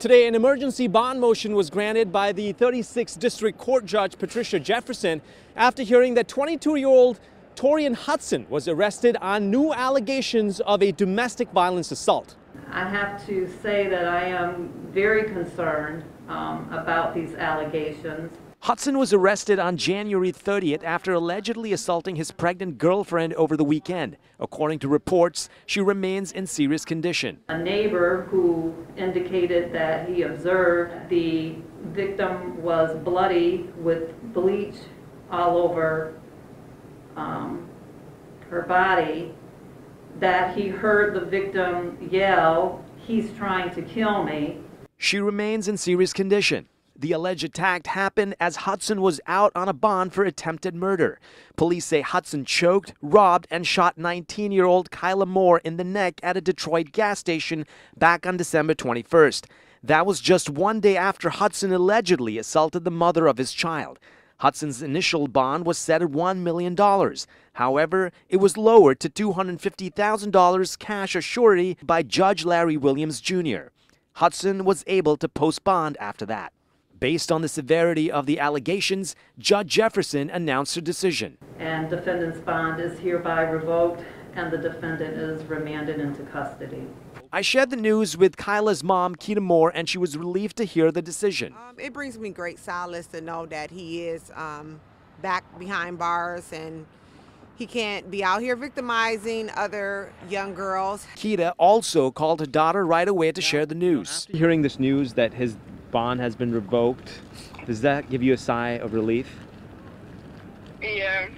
Today, an emergency bond motion was granted by the 36th District Court Judge Patricia Jefferson after hearing that 22-year-old Torian Hudson was arrested on new allegations of a domestic violence assault. I have to say that I am very concerned um, about these allegations. Hudson was arrested on January 30th after allegedly assaulting his pregnant girlfriend over the weekend. According to reports, she remains in serious condition. A neighbor who indicated that he observed the victim was bloody with bleach all over um, her body, that he heard the victim yell, he's trying to kill me. She remains in serious condition. The alleged attack happened as Hudson was out on a bond for attempted murder. Police say Hudson choked, robbed, and shot 19 year old Kyla Moore in the neck at a Detroit gas station back on December 21st. That was just one day after Hudson allegedly assaulted the mother of his child. Hudson's initial bond was set at $1 million. However, it was lowered to $250,000 cash or surety by Judge Larry Williams Jr. Hudson was able to post bond after that. Based on the severity of the allegations, Judge Jefferson announced her decision. And defendant's bond is hereby revoked and the defendant is remanded into custody. I shared the news with Kyla's mom, Keita Moore, and she was relieved to hear the decision. Um, it brings me great solace to know that he is um, back behind bars and he can't be out here victimizing other young girls. Keita also called her daughter right away to share the news. After hearing this news that his bond has been revoked, does that give you a sigh of relief? Yeah,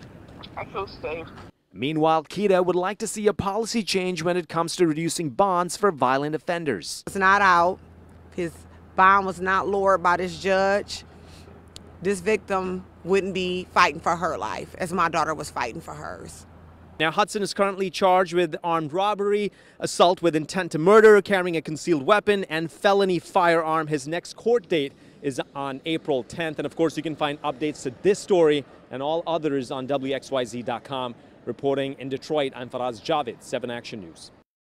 I feel safe. Meanwhile, Keita would like to see a policy change when it comes to reducing bonds for violent offenders. It's not out. His bond was not lowered by this judge. This victim wouldn't be fighting for her life as my daughter was fighting for hers. Now, Hudson is currently charged with armed robbery, assault with intent to murder, carrying a concealed weapon, and felony firearm. His next court date is on April 10th. And of course, you can find updates to this story and all others on WXYZ.com. Reporting in Detroit, I'm Faraz Javed, 7 Action News.